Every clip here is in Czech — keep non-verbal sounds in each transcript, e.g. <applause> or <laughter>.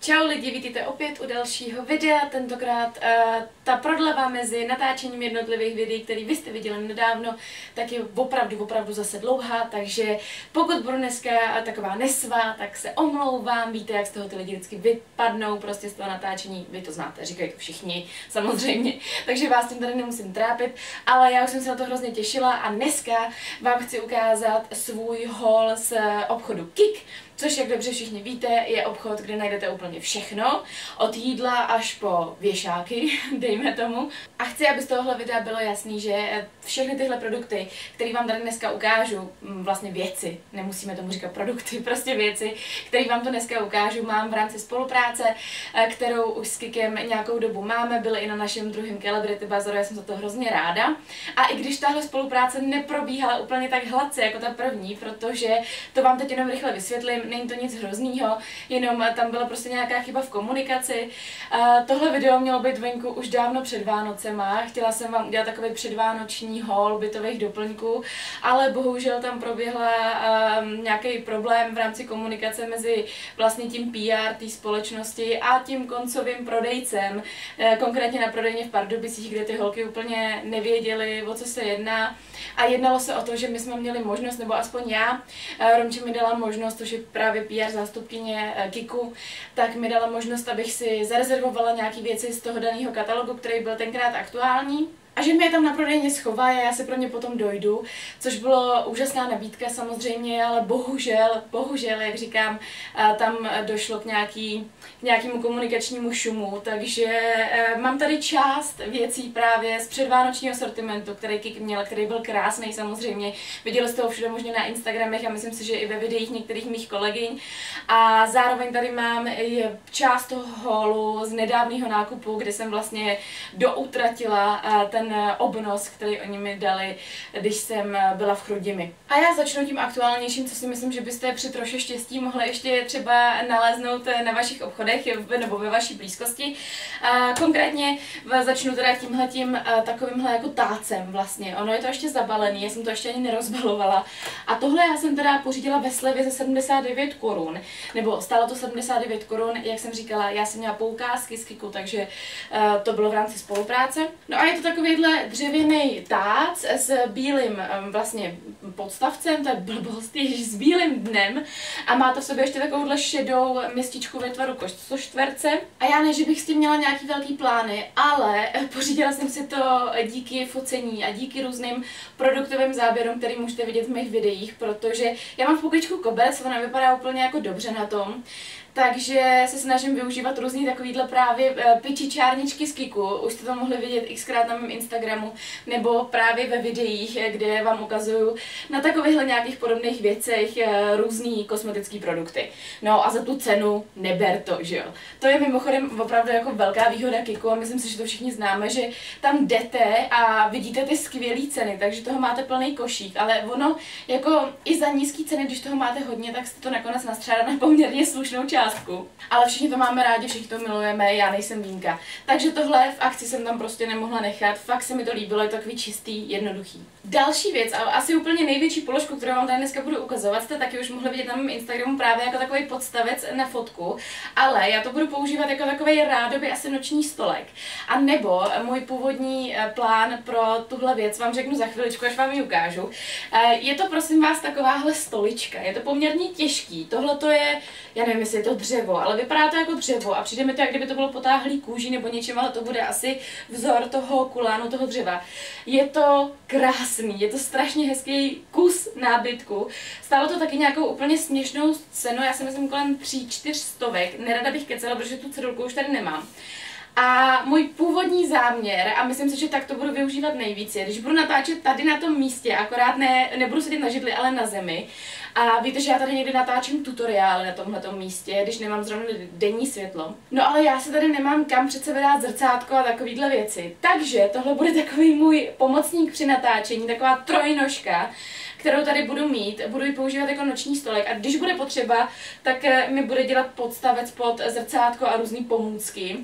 Čau lidi, vítejte opět u dalšího videa, tentokrát uh, ta prodleva mezi natáčením jednotlivých videí, který vy jste viděli nedávno, tak je opravdu, opravdu zase dlouhá, takže pokud budu dneska taková nesvá, tak se omlouvám, víte, jak z toho ty lidi vždycky vypadnou, prostě z toho natáčení, vy to znáte, říkají to všichni, <laughs> samozřejmě, takže vás tím tady nemusím trápit, ale já už jsem se na to hrozně těšila a dneska vám chci ukázat svůj haul z obchodu Kik, což jak dobře všichni víte, je obchod, kde najdete úplně všechno, od jídla až po věšáky, <laughs> dejme tomu. A chci, aby z tohohle videa bylo jasný, že všechny tyhle produkty, které vám tady dneska ukážu, vlastně věci, nemusíme tomu říkat produkty, <laughs> prostě věci, které vám to dneska ukážu, mám v rámci spolupráce, eh, kterou už s Kikem nějakou dobu máme, byly i na našem druhém Celebrity Bazaru, já jsem za to hrozně ráda. A i když tahle spolupráce neprobíhala úplně tak hladce jako ta první, protože to vám teď jenom rychle vysvětlím, není to nic hroznýho, jenom tam byla prostě nějaká chyba v komunikaci. Tohle video mělo být venku už dávno před Vánocema, chtěla jsem vám udělat takový předvánoční haul bytových doplňků, ale bohužel tam proběhla um, nějaký problém v rámci komunikace mezi vlastně tím PR té společnosti a tím koncovým prodejcem, uh, konkrétně na prodejně v Pardubicích, kde ty holky úplně nevěděly, o co se jedná. A jednalo se o to, že my jsme měli možnost, nebo aspoň já, Romče mi dala možnost, to, že právě PR zástupkyně eh, Kiku, tak mi dala možnost, abych si zarezervovala nějaké věci z toho daného katalogu, který byl tenkrát aktuální a že mi je tam na prodejně schová a já se pro ně potom dojdu, což bylo úžasná nabídka samozřejmě, ale bohužel, bohužel, jak říkám, tam došlo k, nějaký, k nějakému komunikačnímu šumu, takže e, mám tady část věcí právě z předvánočního sortimentu, který Kik měl, který byl krásný samozřejmě. Viděli jste ho všude možně na Instagramech a myslím si, že i ve videích některých mých kolegyň. A zároveň tady mám i část toho holu z nedávného nákupu, kde jsem vlastně doutratila ten Eh, obnos, který oni mi dali, když jsem eh, byla v Chrudimi. A já začnu tím aktuálnějším, co si myslím, že byste při troše štěstí mohli ještě třeba naleznout eh, na vašich obchodech nebo ve vaší blízkosti. Konkrétně začnu teda tímhletím takovýmhle jako tácem vlastně. Ono je to ještě zabalený, já jsem to ještě ani nerozbalovala. A tohle já jsem teda pořídila ve slevě za 79 korun, nebo stálo to 79 korun, jak jsem říkala, já jsem měla poukázky z Kiku, takže to bylo v rámci spolupráce. No a je to takový takovýhle dřevěný tác s bílým vlastně podstavcem, to je blbost, ježiš, s bílým dnem a má to v sobě ještě takovouhle šedou městičku ve tvaru čtverce. A já ne, že bych s tím měla nějaký velký plány, ale <laughs> pořídila jsem si to díky focení a díky různým produktovým záběrům, který můžete vidět v mých videích, protože já mám v pokočku koberec, ona vypadá úplně jako dobře na tom takže se snažím využívat různý takovýhle právě uh, pičičárničky z Kiku, už jste to mohli vidět xkrát na mém Instagramu, nebo právě ve videích, eh, kde vám ukazuju na takovýchhle nějakých podobných věcech uh, různý kosmetické produkty. No a za tu cenu neber to, že jo. To je mimochodem opravdu jako velká výhoda Kiku a myslím si, že to všichni známe, že tam jdete a vidíte ty skvělé ceny, takže toho máte plný košík, ale ono jako i za nízké ceny, když toho máte hodně, tak jste to nakonec nastřádá na poměrně slušnou část částku, ale všichni to máme rádi, všichni to milujeme, já nejsem výjimka. Takže tohle v akci jsem tam prostě nemohla nechat, fakt se mi to líbilo, je to takový čistý, jednoduchý. Další věc, a asi úplně největší položku, kterou vám tady dneska budu ukazovat, jste taky už mohli vidět na mém Instagramu právě jako takový podstavec na fotku, ale já to budu používat jako takový rádoby asi noční stolek. A nebo můj původní eh, plán pro tuhle věc vám řeknu za chviličku, až vám ji ukážu. Eh, je to prosím vás takováhle stolička, je to poměrně těžký, tohle to je, já nevím, jestli je to dřevo, ale vypadá to jako dřevo a přijde mi to, jak kdyby to bylo potáhlý kůži nebo něčem, ale to bude asi vzor toho kulánu, toho dřeva. Je to krásný, je to strašně hezký kus nábytku. Stálo to taky nějakou úplně směšnou cenu, já si myslím kolem 3-4 stovek, nerada bych kecela, protože tu cedulku už tady nemám. A můj původní záměr, a myslím si, že tak to budu využívat nejvíc, je, když budu natáčet tady na tom místě, akorát ne, nebudu sedět na židli, ale na zemi. A víte, že já tady někdy natáčím tutoriály na tomhle místě, když nemám zrovna denní světlo. No ale já se tady nemám kam přece vydat zrcátko a takovýhle věci. Takže tohle bude takový můj pomocník při natáčení, taková trojnožka, kterou tady budu mít, budu ji používat jako noční stolek a když bude potřeba, tak eh, mi bude dělat podstavec pod zrcátko a různé pomůcky.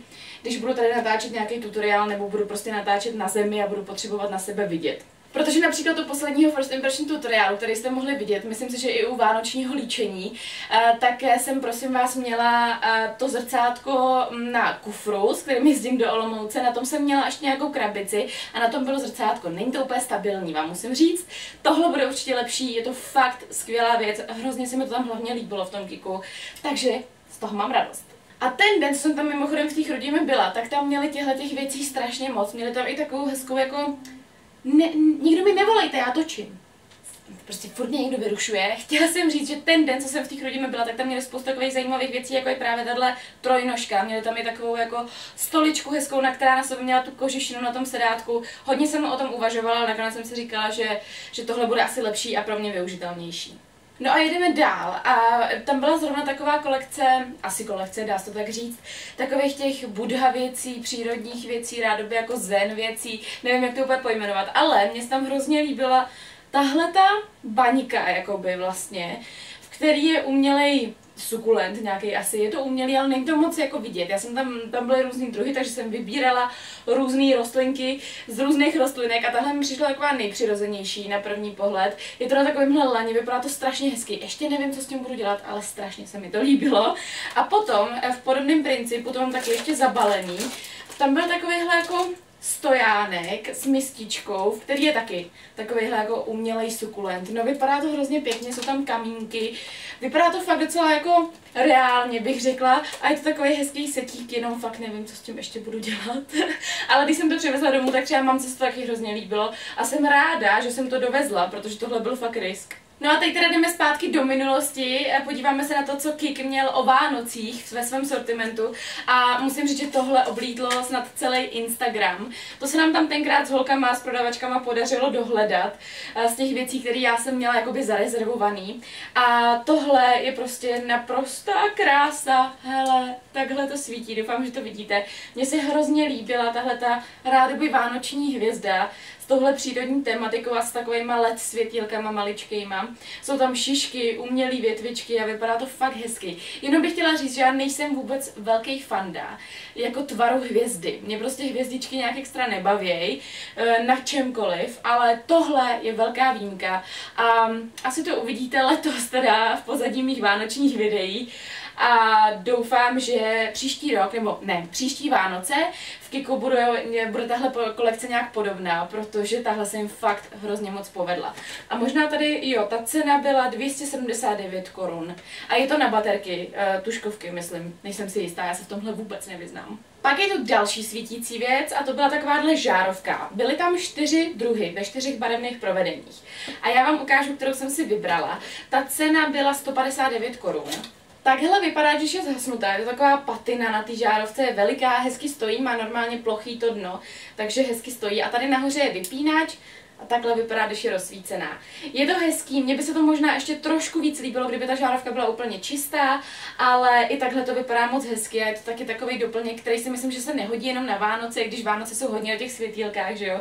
Když budu tady natáčet nějaký tutoriál nebo budu prostě natáčet na zemi a budu potřebovat na sebe vidět. Protože například u posledního First Impression tutoriálu, který jste mohli vidět, myslím si, že i u vánočního líčení, eh, tak jsem prosím vás měla eh, to zrcátko na kufru, s kterým jezdím do Olomouce, na tom jsem měla ještě nějakou krabici a na tom bylo zrcátko. Není to úplně stabilní, vám musím říct. Tohle bude určitě lepší, je to fakt skvělá věc, hrozně se mi to tam hlavně líbilo v tom kiku, takže z toho mám radost. A ten den, co jsem tam mimochodem v těch rodině byla, tak tam měli těchto těch věcí strašně moc. Měli tam i takovou hezkou jako ne, nikdo mi nevolejte, já točím. Prostě furt mě někdo vyrušuje. Chtěla jsem říct, že ten den, co jsem v těch rodině byla, tak tam měli spoustu takových zajímavých věcí, jako je právě tahle trojnožka. Měli tam i takovou jako stoličku hezkou, na která na sobě měla tu kožišinu na tom sedátku. Hodně jsem o tom uvažovala, ale nakonec jsem si říkala, že, že tohle bude asi lepší a pro mě využitelnější. No a jedeme dál. A tam byla zrovna taková kolekce, asi kolekce, dá se to tak říct, takových těch budha věcí, přírodních věcí, rádoby jako zen věcí, nevím jak to úplně pojmenovat, ale mě se tam hrozně líbila tahle ta baňka, jakoby vlastně, v který je umělej sukulent nějaký asi, je to umělý, ale to moc jako vidět. Já jsem tam, tam byly různý druhy, takže jsem vybírala různé rostlinky z různých rostlinek a tahle mi přišla taková nejpřirozenější na první pohled. Je to na takovémhle laně, vypadá to strašně hezky. Ještě nevím, co s tím budu dělat, ale strašně se mi to líbilo. A potom eh, v podobném principu, to mám taky ještě zabalený, tam byl takovýhle jako stojánek s mističkou, v který je taky takovýhle jako umělej sukulent. No vypadá to hrozně pěkně, jsou tam kamínky, vypadá to fakt docela jako reálně bych řekla a je to takový hezký setík, jenom fakt nevím, co s tím ještě budu dělat. <laughs> Ale když jsem to přivezla domů, tak třeba mám se to taky hrozně líbilo a jsem ráda, že jsem to dovezla, protože tohle byl fakt risk. No a teď teda jdeme zpátky do minulosti, podíváme se na to, co Kik měl o Vánocích ve svém sortimentu a musím říct, že tohle oblídlo snad celý Instagram. To se nám tam tenkrát s holkama a s prodavačkama podařilo dohledat eh, z těch věcí, které já jsem měla jakoby zarezervovaný. A tohle je prostě naprostá krása. Hele, takhle to svítí, doufám, že to vidíte. Mně se hrozně líbila tahle ta rádoby vánoční hvězda touhle přírodní tematikou a s takovými LED světílkama maličkýma. Jsou tam šišky, umělé větvičky a vypadá to fakt hezky. Jenom bych chtěla říct, že já nejsem vůbec velký fanda jako tvaru hvězdy. Mě prostě hvězdičky nějak extra nebavějí eh, na čemkoliv, ale tohle je velká výjimka a asi to uvidíte letos teda v pozadí mých vánočních videí a doufám, že příští rok, nebo ne, příští Vánoce v Kiku bude, bude tahle kolekce nějak podobná, protože tahle se jim fakt hrozně moc povedla. A možná tady, jo, ta cena byla 279 korun. A je to na baterky, uh, tuškovky, myslím. Nejsem si jistá, já se v tomhle vůbec nevyznám. Pak je tu další svítící věc a to byla takováhle žárovka. Byly tam čtyři druhy ve čtyřech barevných provedeních. A já vám ukážu, kterou jsem si vybrala. Ta cena byla 159 korun. Takhle vypadá, když je zhasnutá. Je to taková patina na té žárovce, je veliká, hezky stojí, má normálně plochý to dno, takže hezky stojí. A tady nahoře je vypínač, a takhle vypadá, když je rozsvícená. Je to hezký, mně by se to možná ještě trošku víc líbilo, kdyby ta žárovka byla úplně čistá, ale i takhle to vypadá moc hezky a je to taky takový doplněk, který si myslím, že se nehodí jenom na Vánoce, když Vánoce jsou hodně o těch světílkách, že jo.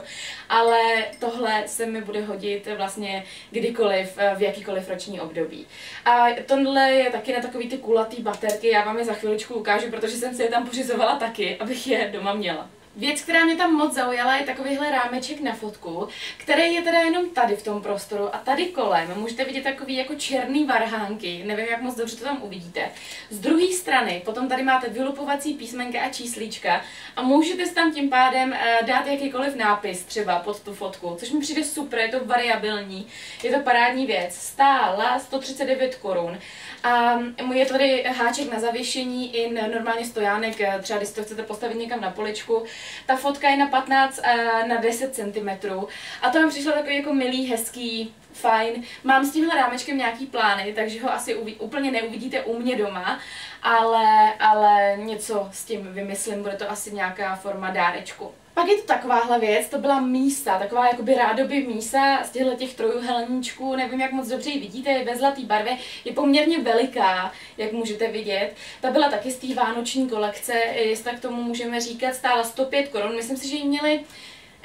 Ale tohle se mi bude hodit vlastně kdykoliv, v jakýkoliv roční období. A tohle je taky na takový ty kulatý baterky, já vám je za chviličku ukážu, protože jsem si je tam pořizovala taky, abych je doma měla. Věc, která mě tam moc zaujala, je takovýhle rámeček na fotku, který je teda jenom tady v tom prostoru a tady kolem můžete vidět takový jako černý varhánky, nevím, jak moc dobře to tam uvidíte. Z druhé strany potom tady máte vylupovací písmenka a číslíčka a můžete tam tím pádem uh, dát jakýkoliv nápis třeba pod tu fotku, což mi přijde super, je to variabilní, je to parádní věc. Stála 139 korun a je tady háček na zavěšení i normálně stojánek, eh, třeba když to chcete postavit někam na poličku. Ta fotka je na 15 eh, na 10 cm a to mi přišlo takový jako milý, hezký, fajn. Mám s tímhle rámečkem nějaký plány, takže ho asi úplně neuvidíte u mě doma, ale, ale něco s tím vymyslím, bude to asi nějaká forma dárečku. Pak je to takováhle věc, to byla mísa, taková jakoby rádoby mísa z těchto těch trojuhelníčků, nevím, jak moc dobře ji vidíte, je ve zlatý barvě, je poměrně veliká, jak můžete vidět. Ta byla taky z té vánoční kolekce, jestli tak tomu můžeme říkat, stála 105 korun, myslím si, že ji měli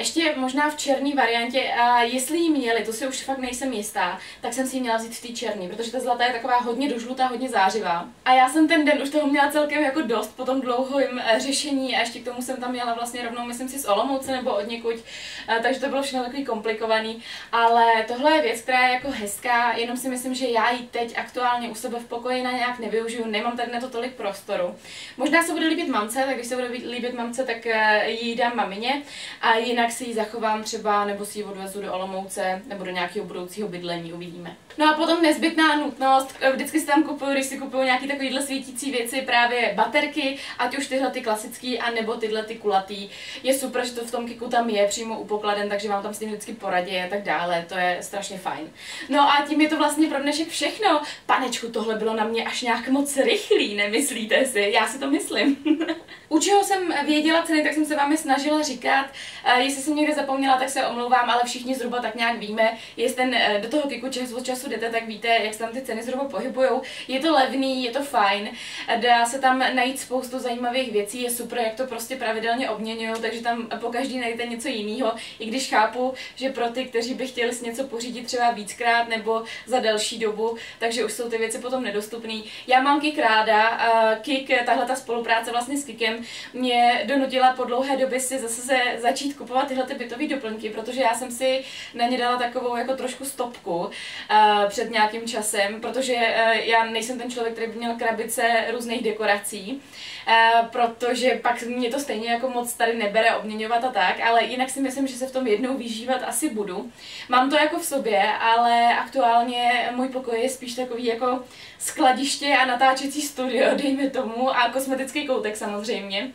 Ještě možná v černé variantě, a jestli ji měli, to si už fakt nejsem jistá, tak jsem si ji měla vzít v té černé, protože ta zlatá je taková hodně dožlutá, hodně zářivá. A já jsem ten den už toho měla celkem jako dost po tom dlouhém eh, řešení a ještě k tomu jsem tam měla vlastně rovnou, myslím si, z Olomouce nebo od někuď, eh, takže to bylo všechno takový komplikovaný. Ale tohle je věc, která je jako hezká, jenom si myslím, že já ji teď aktuálně u sebe v pokoji na nějak nevyužiju, nemám tady na to tolik prostoru. Možná se bude líbit mamce, tak když se bude líbit mamce, tak eh, ji dám mamině a jinak si ji zachovám třeba nebo si ji odvezu do Olomouce nebo do nějakého budoucího bydlení, uvidíme. No a potom nezbytná nutnost, eh, vždycky si tam kupuju, když si kupuju nějaký takovýhle svítící věci, právě baterky, ať už tyhle ty klasický, a nebo tyhle ty kulatý. Je super, že to v tom kiku tam je přímo u pokladen, takže vám tam s tím vždycky poradí a tak dále, to je strašně fajn. No a tím je to vlastně pro dnešek všechno. Panečku, tohle bylo na mě až nějak moc rychlý, nemyslíte si? Já si to myslím. <laughs> u čeho jsem věděla ceny, tak jsem se vám snažila říkat. Uh, jestli jsem někde zapomněla, tak se omlouvám, ale všichni zhruba tak nějak víme. Jestli ten, uh, do toho kiku čas od času jdete, tak víte, jak se tam ty ceny zhruba pohybují. Je to levný, je to fajn, dá se tam najít spoustu zajímavých věcí, je super, jak to prostě pravidelně obměňují, takže tam po každý najdete něco jiného, i když chápu, že pro ty, kteří by chtěli si něco pořídit třeba víckrát nebo za delší dobu, takže už jsou ty věci potom nedostupné. Já mám Kik ráda, Kik, tahle ta spolupráce vlastně s Kikem mě donutila po dlouhé době si zase se začít kupovat tyhle ty bytové doplňky, protože já jsem si na ně dala takovou jako trošku stopku před nějakým časem, protože uh, já nejsem ten člověk, který by měl krabice různých dekorací, uh, protože pak mě to stejně jako moc tady nebere obměňovat a tak, ale jinak si myslím, že se v tom jednou vyžívat asi budu. Mám to jako v sobě, ale aktuálně můj pokoj je spíš takový jako skladiště a natáčecí studio, <laughs> dejme tomu, a kosmetický koutek samozřejmě.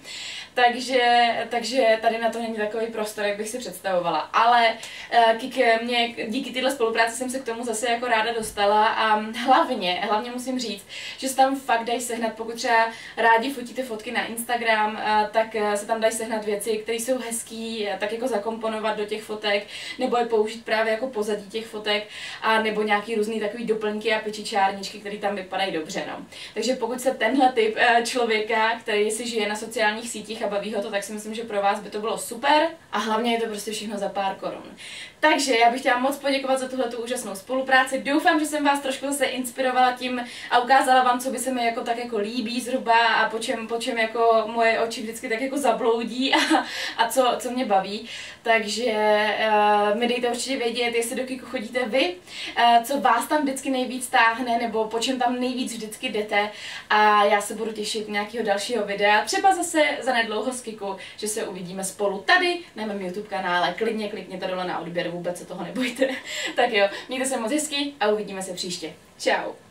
Takže, takže tady na to není takový prostor, jak bych si představovala. Ale uh, Kik, mě, díky téhle spolupráci jsem se k tomu zase jako ráda dostala a hlavně, hlavně musím říct, že se tam fakt dají sehnat, pokud třeba rádi fotíte fotky na Instagram, uh, tak uh, se tam dají sehnat věci, které jsou hezký, tak jako zakomponovat do těch fotek, nebo je použít právě jako pozadí těch fotek, a nebo nějaký různý takový doplňky a pečičárničky, které tam vypadají dobře. No. Takže pokud se tenhle typ člověka, který si žije na sociálních sítích a baví ho to, tak si myslím, že pro vás by to bylo super a hlavně je to prostě všechno za pár korun. Takže já bych chtěla moc poděkovat za tuhle úžasnou spolupráci. Doufám, že jsem vás trošku se inspirovala tím a ukázala vám, co by se mi jako tak jako líbí zhruba a po čem, po čem jako moje oči vždycky tak jako zabloudí a, a co, co mě baví. Takže uh, mi dejte určitě vědět, jestli do Kiku chodíte vy, uh, co vás tam vždycky nejvíc táhne nebo po čem tam nejvíc vždycky jdete a já se budu těšit nějakého dalšího videa, třeba zase za nedlouho z Kiku, že se uvidíme spolu tady na mém YouTube kanále. Klidně klikněte dole na odběr, vůbec se toho nebojte. <laughs> tak jo, mějte se moc hezky a uvidíme se příště. Ciao.